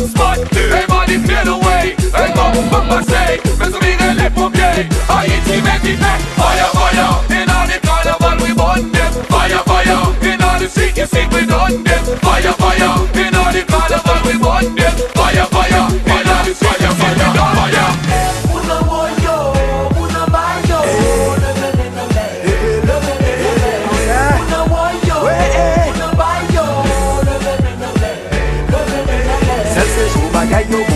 spot, spot Ej mani middleweight, ej mam për mësej Me zërin e le po mjej Fire, ti me ti pek, faja, faja E nani Fire, varmi bondim Faja, faja, e nani we i them. Fire, fire! In all the carnival, we burn them. Fire.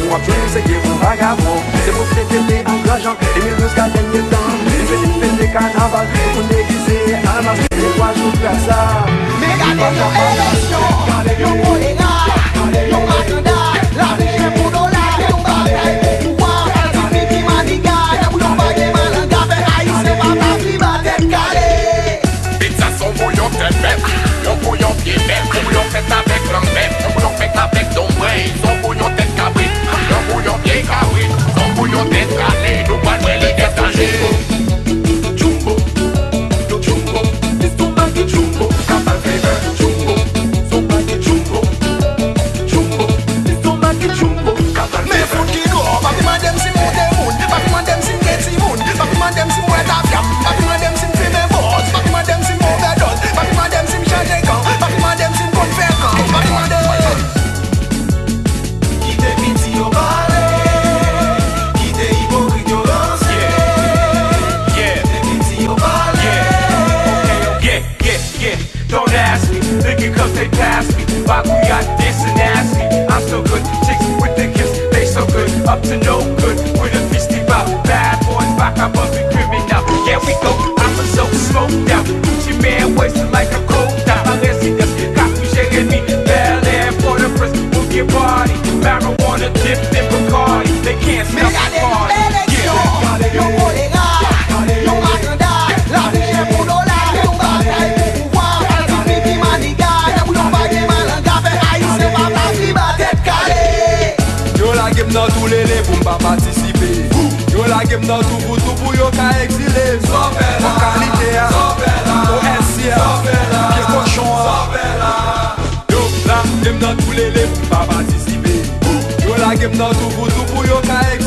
Mwen wap jil se ge ou vagabon Se moun fete te an grajan E mil mous ka denye tan E fete fete kanaval Moun degize an kwa jou plasa Me gade yon elosyon to know Mèm nan tou pou tou pou yo ka exile. Mokalite a, OSI a, ke kochon a Yo la, mèm nan tou lele pou pa patisipe Yo la, mèm nan tou pou tou pou yo ka exile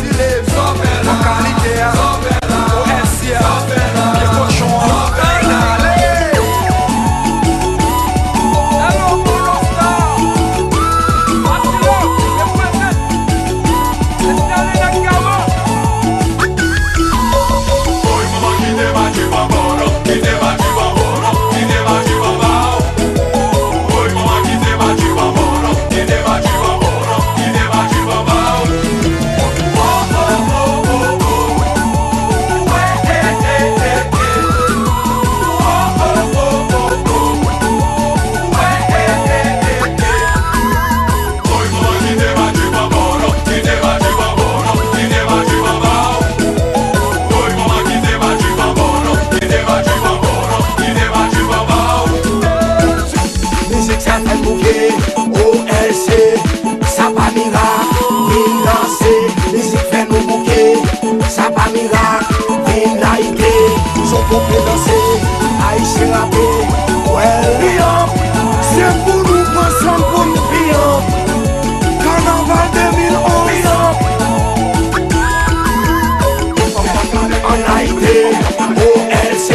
T-O-L-C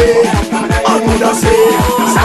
All moun danse